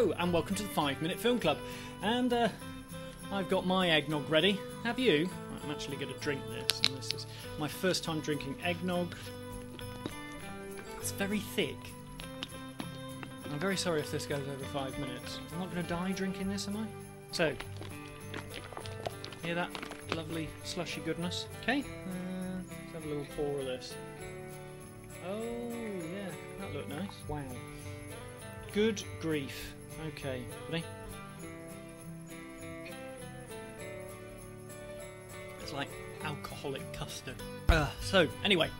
Hello, and welcome to the 5 Minute Film Club. And uh, I've got my eggnog ready. Have you? I'm actually going to drink this, and this is my first time drinking eggnog. It's very thick. I'm very sorry if this goes over five minutes. I'm not going to die drinking this, am I? So, hear that lovely slushy goodness? Okay, uh, let's have a little pour of this. Oh, yeah, that looked nice. Wow. Good grief. Okay, ready? It's like alcoholic custard. Uh, so, anyway,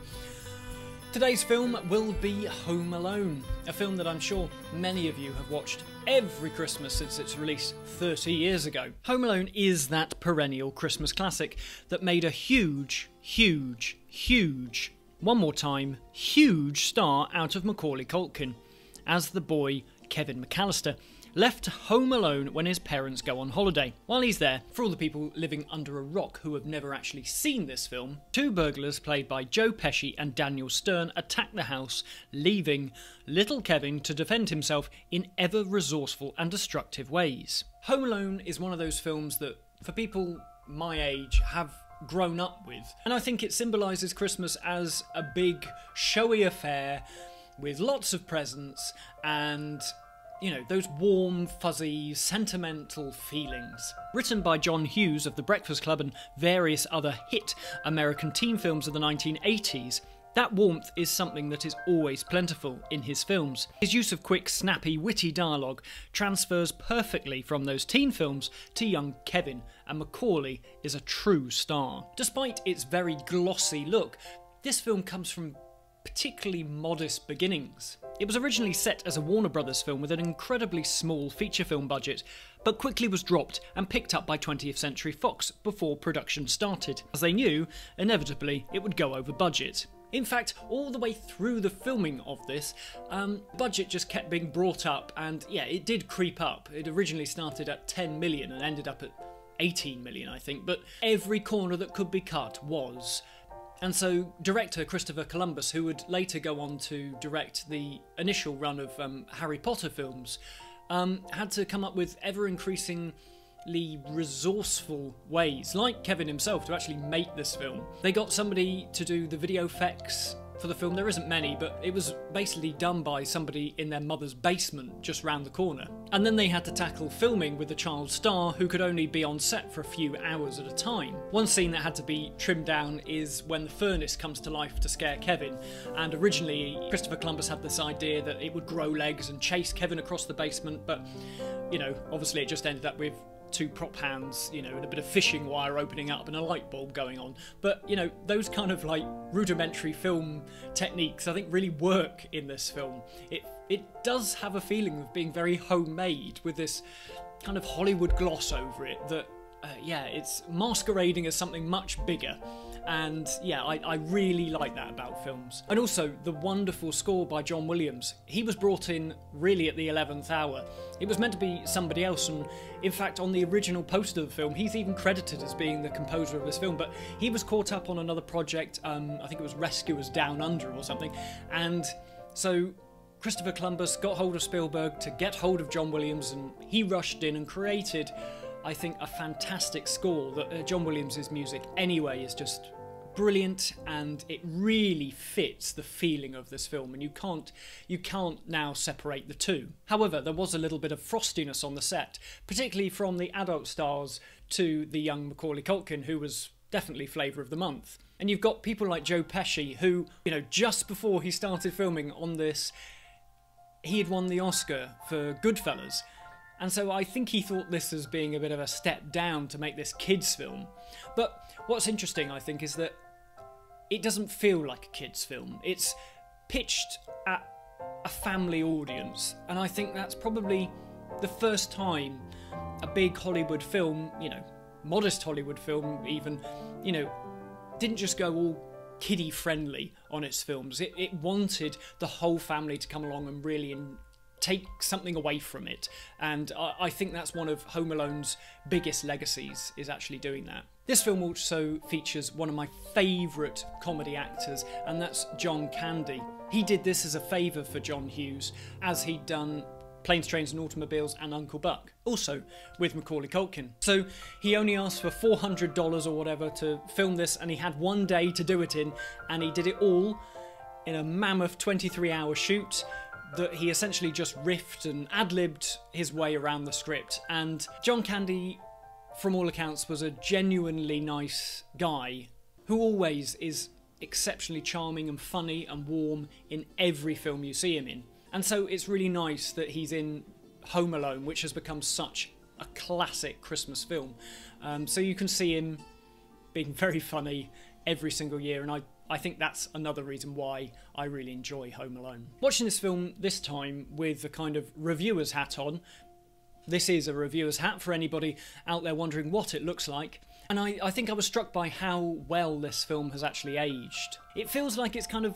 today's film will be Home Alone, a film that I'm sure many of you have watched every Christmas since its release 30 years ago. Home Alone is that perennial Christmas classic that made a huge, huge, huge, one more time, huge star out of Macaulay Culkin as the boy Kevin McAllister left home alone when his parents go on holiday. While he's there, for all the people living under a rock who have never actually seen this film, two burglars played by Joe Pesci and Daniel Stern attack the house, leaving little Kevin to defend himself in ever resourceful and destructive ways. Home Alone is one of those films that, for people my age, have grown up with. And I think it symbolises Christmas as a big, showy affair with lots of presents and you know, those warm, fuzzy, sentimental feelings. Written by John Hughes of The Breakfast Club and various other hit American teen films of the 1980s, that warmth is something that is always plentiful in his films. His use of quick, snappy, witty dialogue transfers perfectly from those teen films to young Kevin, and Macaulay is a true star. Despite its very glossy look, this film comes from particularly modest beginnings. It was originally set as a Warner Brothers film with an incredibly small feature film budget, but quickly was dropped and picked up by 20th Century Fox before production started, as they knew, inevitably, it would go over budget. In fact, all the way through the filming of this, um, budget just kept being brought up, and yeah, it did creep up. It originally started at 10 million and ended up at 18 million, I think, but every corner that could be cut was and so, director Christopher Columbus, who would later go on to direct the initial run of um, Harry Potter films, um, had to come up with ever increasingly resourceful ways, like Kevin himself, to actually make this film. They got somebody to do the video effects for the film. There isn't many, but it was basically done by somebody in their mother's basement just round the corner. And then they had to tackle filming with a child star who could only be on set for a few hours at a time. One scene that had to be trimmed down is when the furnace comes to life to scare Kevin. And originally, Christopher Columbus had this idea that it would grow legs and chase Kevin across the basement, but you know, obviously it just ended up with two prop hands, you know, and a bit of fishing wire opening up and a light bulb going on. But, you know, those kind of like rudimentary film techniques I think really work in this film. It it does have a feeling of being very homemade with this kind of Hollywood gloss over it that uh, yeah, it's masquerading as something much bigger. And yeah, I, I, really like that about films. And also the wonderful score by John Williams. He was brought in really at the 11th hour. It was meant to be somebody else, and in fact, on the original poster of the film, he's even credited as being the composer of this film. But he was caught up on another project, um, I think it was Rescuers Down Under or something. And so Christopher Columbus got hold of Spielberg to get hold of John Williams, and he rushed in and created I think, a fantastic score. That uh, John Williams' music, anyway, is just brilliant and it really fits the feeling of this film and you can't you can't now separate the two however there was a little bit of frostiness on the set particularly from the adult stars to the young macaulay culkin who was definitely flavour of the month and you've got people like joe pesci who you know just before he started filming on this he had won the oscar for goodfellas and so I think he thought this as being a bit of a step down to make this kids' film. But what's interesting, I think, is that it doesn't feel like a kids' film. It's pitched at a family audience, and I think that's probably the first time a big Hollywood film, you know, modest Hollywood film, even, you know, didn't just go all kiddie friendly on its films. It, it wanted the whole family to come along and really take something away from it. And I, I think that's one of Home Alone's biggest legacies, is actually doing that. This film also features one of my favourite comedy actors, and that's John Candy. He did this as a favour for John Hughes, as he'd done Planes, Trains and Automobiles and Uncle Buck, also with Macaulay Culkin. So he only asked for $400 or whatever to film this, and he had one day to do it in, and he did it all in a mammoth 23 hour shoot that he essentially just riffed and ad libbed his way around the script. And John Candy, from all accounts, was a genuinely nice guy who always is exceptionally charming and funny and warm in every film you see him in. And so it's really nice that he's in Home Alone, which has become such a classic Christmas film. Um, so you can see him being very funny every single year, and I, I think that's another reason why I really enjoy Home Alone. Watching this film this time with the kind of reviewer's hat on, this is a reviewer's hat for anybody out there wondering what it looks like. And I, I think I was struck by how well this film has actually aged. It feels like it's kind of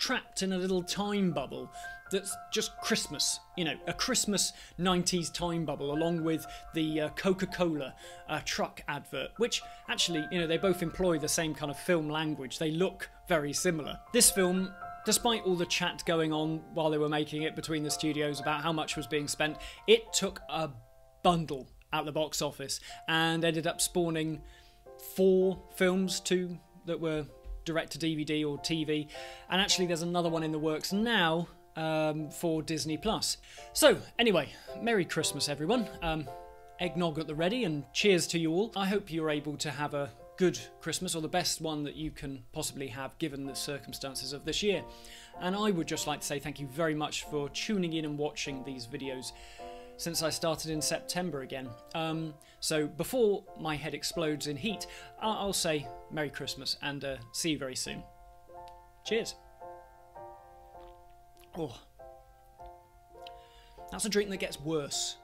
trapped in a little time bubble that's just Christmas, you know, a Christmas 90s time bubble, along with the uh, Coca Cola uh, truck advert, which actually, you know, they both employ the same kind of film language. They look very similar. This film. Despite all the chat going on while they were making it between the studios about how much was being spent, it took a bundle at the box office and ended up spawning four films, two that were direct to DVD or TV, and actually there's another one in the works now um, for Disney Plus. So, anyway, Merry Christmas, everyone. Um, eggnog at the ready, and cheers to you all. I hope you're able to have a good Christmas, or the best one that you can possibly have given the circumstances of this year. And I would just like to say thank you very much for tuning in and watching these videos since I started in September again. Um, so before my head explodes in heat, I'll say Merry Christmas and uh, see you very soon. Cheers. Oh. That's a drink that gets worse